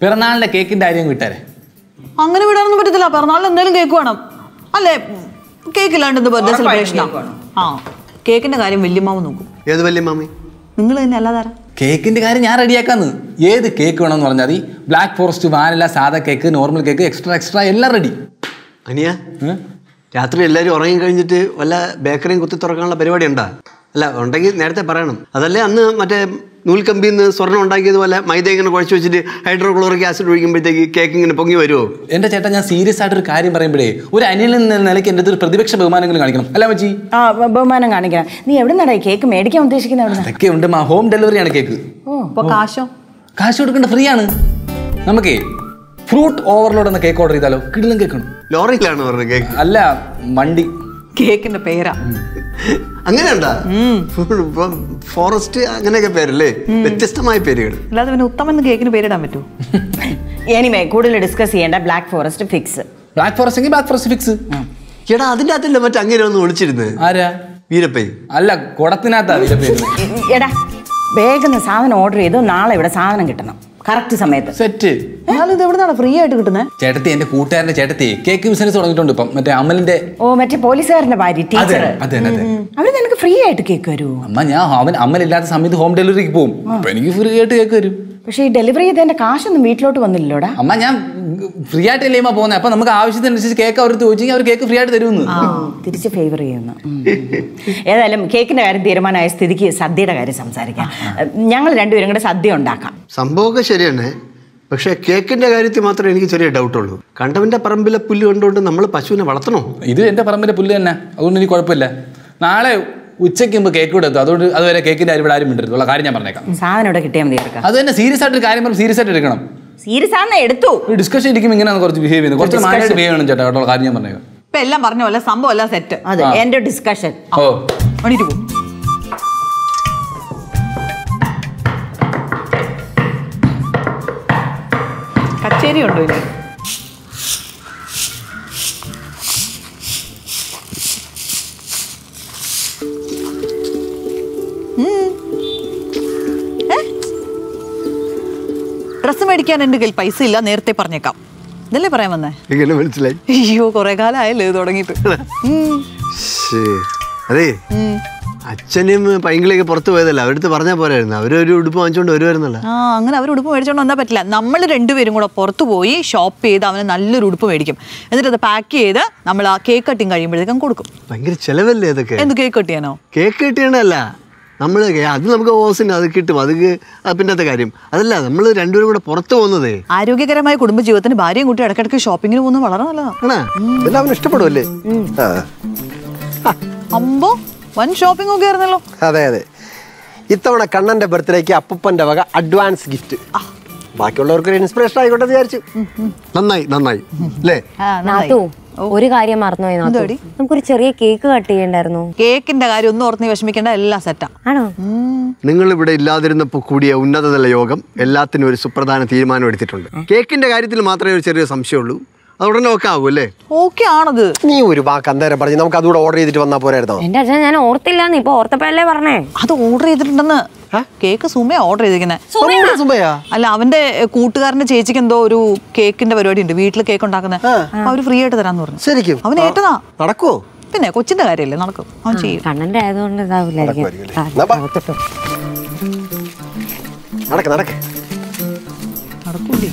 പിറന്നാളിന്റെ കേക്കിന്റെ കാര്യം കിട്ടാരെ അങ്ങനെ വിടാനൊന്നും പറ്റത്തില്ല. പിറന്നാളിന് എന്തായാലും കേക്ക് വേണം. അല്ലേ? കേക്ക് ഇല്ലാണ്ട് ബർത്ത്ഡേ സെലിബ്രേഷൻ ആ? കേക്കിന്റെ കാര്യം വല്യമ്മാവ് നോക്കും. ഏത് വല്യമാമി നിങ്ങൾ തന്നെ അല്ലാതാരാ കേക്കിന്റെ കാര്യം ഞാൻ റെഡിയാക്കാന്ന്. ഏത് കേക്ക് വേണമെന്ന് പറഞ്ഞാൽ മതി. ബ്ലാക്ക് ഫോറസ്റ്റ് വാനില സാധാ cake normal cake extra extra എല്ലാം റെഡി അനിയ രാത്രി എല്ലാവരും ഉറങ്ങി കഴിഞ്ഞിട്ട് വല്ല ബേക്കറിയും കുത്തി തുറക്കാനുള്ള പരിപാടി ഉണ്ടാ അല്ല ഉണ്ടെങ്കിൽ നേരത്തെ പറയണം. അതല്ലേ അന്ന് മറ്റേ നൂൽക്കമ്പിയിൽ നിന്ന് സ്വർണം ഉണ്ടാക്കിയതുപോലെ മൈദ ഇങ്ങനെ കുഴച്ച് വെച്ചിട്ട് ഹൈഡ്രോക്ലോറിക് ആസിഡ് ഒഴിക്കുമ്പോഴത്തേക്ക് കേക്ക് ഇങ്ങനെ പൊങ്ങി വരുമോ എന്റെ ചേട്ടാ ഞാൻ സീരിയസ് ആയിട്ട് ഒരു കാര്യം പറയുമ്പോഴേ ഒരു അനിയൻ എന്ന നിലയ്ക്ക് എന്റെ ഒരു പ്രതിപക്ഷ ബഹുമാനങ്ങൾ കാണിക്കണം. അല്ല മച്ചി ആ ബഹുമാനം കാണിക്കണം. നീ എവിടെ നിന്നാ കേക്ക് മേടിക്കാൻ ഉദ്ദേശിക്കുന്നത് അതൊക്കെ ഉണ്ട് മാ ഹോം ഡെലിവറിയാണ് കേക്ക് അപ്പൊ കാശോ? കാശ് കൊടുക്കേണ്ട ഫ്രീ ആണ്. നമുക്കേ ഫ്രൂട്ട് ഓവർലോഡ് എന്ന കേക്ക് ഓർഡർ ചെയ്താലോ? കിടിലും കേക്കണം ലോറിയിലാണ് പറഞ്ഞത് കേക്ക് അല്ല മണ്ടി. കേക്കിന്റെ പേരാ. അങ്ങനെയുണ്ടാ? ഫോറസ്റ്റ് അങ്ങനെയൊക്കെ പേരല്ലേ? വ്യത്യസ്തമായ പേരുകൾ. അല്ലാതെ പിന്നെ ഉത്തമൻ എന്ന് കേക്കിന് പേരിടാൻ പറ്റൂ എനിമേ കൂടുതൽ ഡിസ്കസ് ചെയ്യേണ്ട black forest fix black forest black forest fix എടാ അതിന്റെ അകത്തല്ലേ മറ്റേ അങ്ങനെ ഒന്ന് വിളിച്ചിരുന്നത് ആരാ? വീരപ്പൈ അല്ല കുടത്തിനകത്താ പേര് എടാ വേഗം സാധനം ഓർഡർ ചെയ്തു. നാളെ ഇവിടെ സാധനം കിട്ടണം. കറക്റ്റ് സമയത്ത്. സെറ്റ്. എന്നാലും ഇത് എവിടുന്നാണ് ഫ്രീ ആയിട്ട് കിട്ടുന്നത് ചേട്ടത്തി എന്റെ കൂട്ടുകാരന്റെ ചേട്ടത്തി കേക്ക് ബിസിനസ് തുടങ്ങിയിട്ടുണ്ട് ഇപ്പം. മറ്റേ അമലിന്റെ ഓ മറ്റേ പോലീസുകാരന്റെ ഭാര്യ ടീച്ചർ അതെ അതെ അവർ നിനക്ക് ഫ്രീ ആയിട്ട് കേക്ക് വരുമോ അമ്മ ഞാൻ അവൻ അമ്മലില്ലാത്ത സമയത്ത് ഹോം ഡെലിവറിക്ക് പോകും അപ്പൊ എനിക്ക് ഫ്രീ ആയിട്ട് കേക്ക് വരും പക്ഷെ ഈ ഡെലിവറി ചെയ്തതിന്റെ കാശൊന്നും വീട്ടിലോട്ട് വന്നില്ലല്ലോടാ? അമ്മ ഞാൻ ഫ്രീ ആയിട്ടല്ലേ അമ്മ പോകുന്നത് അപ്പൊ നമുക്ക് ആവശ്യത്തിനനുസരിച്ച് കേക്ക് അവർ ചോദിച്ചെങ്കിൽ അവർ കേക്ക് ഫ്രീ ആയിട്ട് തരുമെന്ന്. തിരിച്ച് ഫേവർ ചെയ്യുന്നു. ഏതായാലും കേക്കിന്റെ കാര്യം തീരുമാനമായ സ്ഥിതിക്ക് സദ്യയുടെ കാര്യം സംസാരിക്കാം. ഞങ്ങൾ രണ്ടുപേരും കൂടെ സദ്യ ഉണ്ടാക്കാം. സംഭവമൊക്കെ ശരിയാണ് പക്ഷേ കേക്കിന്റെ കാര്യത്തിൽ മാത്രമേ എനിക്ക് ചെറിയ ഡൗട്ടുള്ളൂ കണ്ടവന്റെ പറമ്പിലെ പുല്ല് കണ്ടുകൊണ്ട് നമ്മൾ പശുവിനെ വളർത്തണോ? ഇത് എന്റെ പറമ്പിലെ പുല്ല് തന്നെ. അതുകൊണ്ട് എനിക്ക് കുഴപ്പമില്ല. നാളെ ഉച്ചയ്ക്ക് മുമ്പ് കേക്ക് കൊടുത്തു എത്തും അതുകൊണ്ട് അതുവരെ കേക്കിന്റെ അരി ഇവിടെ ആരും ഇട്ടിരുന്നു ഉള്ള കാര്യം ഞാൻ പറഞ്ഞേക്കാം. സാധനം ഇവിടെ കിട്ടിയാൽ മതി എടുക്കാം അത് തന്നെ സീരിയസ് ആയിട്ട് ഒരു കാര്യം പറഞ്ഞു സീരിയസ് ആയിട്ട് എടുക്കണം. സീരിയസ് ആണെന്ന് എടുത്തു. ഒരു ഡിസ്കഷൻ ഇരിക്കും ഇങ്ങനെയാണ് കുറച്ച് ബിഹേവ് ചെയ്യുന്നത്. കുറച്ച് മാനായിട്ട് ബിഹേവ് ചെയ്യണം ചേട്ടാ കേട്ടോ കാര്യം ഞാൻ പറഞ്ഞേക്കാം. ഇപ്പൊ എല്ലാം പറഞ്ഞ പോലെ സംഭവം എല്ലാം സെറ്റ് അതെ എന്റെ ഡിസ്കഷൻ ഓ. വേണ്ടിട്ട് പോകും കച്ചേരി ഉണ്ടോ ഇനി? ഡ്രസ്സ് മേടിക്കാൻ എന്റെ കയ്യിൽ പൈസ ഇല്ല നേരത്തെ പറഞ്ഞേക്കാം. ഇതല്ലേ പറയാൻ വന്നേ? എങ്ങനെ മനസ്സിലായി അയ്യോ കുറെ കാലായല്ലേ ഇത് തുടങ്ങിയിട്ട്. അതേ അച്ഛനും പൈങ്കിളിയൊക്കെ പുറത്തു പോയതല്ല? അവരടുത്ത് പറഞ്ഞാൽ പോരായിരുന്നു. അവർ ഒരു ഉടുപ്പ് വാങ്ങിച്ചുകൊണ്ട് വരുമായിരുന്നല്ല ആ അങ്ങനെ അവർ ഉടുപ്പ് മേടിച്ചോണ്ട് വന്നാൽ പറ്റില്ല. നമ്മൾ രണ്ടുപേരും കൂടെ പുറത്ത് പോയി ഷോപ്പ് ചെയ്ത് അവന് നല്ലൊരു ഉടുപ്പ് മേടിക്കും. എന്നിട്ട് അത് പാക്ക് ചെയ്ത് നമ്മൾ ആ കേക്ക് കട്ടിങ് കഴിയുമ്പോഴത്തേക്കും കൊടുക്കും. ഭയങ്കര ചെലവല്ലേ ഇതൊക്കെ എന്ത് കേക്ക് കട്ടിയാനോ കേക്ക് കിട്ടിയണല്ല നമ്മൾ അത് നമുക്ക് ഓസിന് അത് കിട്ടും. അത് പിന്നത്തെ കാര്യം. അതല്ല നമ്മൾ രണ്ടുപേരും കൂടെ പുറത്തു പോകുന്നതേ. ആരോഗ്യകരമായ കുടുംബജീവിതത്തിന് ഭാര്യയും കുട്ടി ഇടക്കിടക്ക് ഷോപ്പിങ്ങിന് പോകുന്നത് വളരെ നല്ലതാണ്. ഇഷ്ടപ്പെടുമല്ലേ. അമ്പോ വൻ ഷോപ്പിംഗ് ഒക്കെ ആയിരുന്നല്ലോ. അതെ അതെ. ഇത്തവണ കണ്ണന്റെ ബർത്ത്ഡേക്ക് അപ്പൂപ്പന്റെ വക അഡ്വാൻസ് ഗിഫ്റ്റ് ബാക്കിയുള്ളവർക്ക് ഒരു ഇൻസ്പിറേഷൻ ആയിക്കോട്ടെ വിചാരിച്ചു. നന്നായി നന്നായി. അല്ലേ ഒരു കാര്യം മറന്നുപോയി? നമുക്കൊരു ചെറിയ കേക്ക് കട്ട് ചെയ്യണ്ടായിരുന്നു. കേക്കിന്റെ കാര്യം ഒന്നും ഓർത്ത് നീ വിഷമിക്കേണ്ട എല്ലാം സെറ്റാ ആണോ? നിങ്ങൾ ഇവിടെ ഇല്ലാതിരുന്നപ്പോൾ കൂടിയ ഉന്നതതല യോഗം എല്ലാത്തിനും ഒരു സുപ്രധാന തീരുമാനം എടുത്തിട്ടുണ്ട്. കേക്കിന്റെ കാര്യത്തിൽ മാത്രമേ ഒരു ചെറിയ സംശയമുള്ളൂ. അത് ഉടനെ ഒക്കെ ആകും അല്ലേ? ഓക്കെ ആണത്. നീ ഒരു വാക്ക് അന്നേരം പറഞ്ഞു നമുക്ക് അതുകൂടെ ഓർഡർ ചെയ്തിട്ട് വന്നാൽ പോരായിരുന്നോ? എന്റെ അച്ഛൻ ഞാൻ ഓർത്തില്ലാന്ന് ഇപ്പൊ ഓർത്തപ്പോഴല്ലേ പറഞ്ഞേ? അത് ഓർഡർ ചെയ്തിട്ടുണ്ടെന്ന് കേക്ക് സുമയ ഓർഡർ ചെയ്തിരിക്കുന്നത് സുമയാ? അല്ല അവന്റെ കൂട്ടുകാരന്റെ ചേച്ചിക്ക് എന്തോ ഒരു കേക്കിന്റെ പരിപാടി ഉണ്ട് വീട്ടിൽ കേക്ക് ഉണ്ടാക്കുന്നത് അവർ ഫ്രീ ആയിട്ട് തരാന്ന് പറഞ്ഞു. ശരിക്കും? അവൻ ഏറ്റതാ നടക്കുവോ? പിന്നെ കൊച്ചിന്റെ കാര്യല്ലേ നടക്കും. അവൻ ചെയ്യും. കണ്ണന്റെ ആയതുകൊണ്ട് ഇതാവില്ലായിരിക്കും നടക്ക് നടക്ക്. നടക്കൂലേ?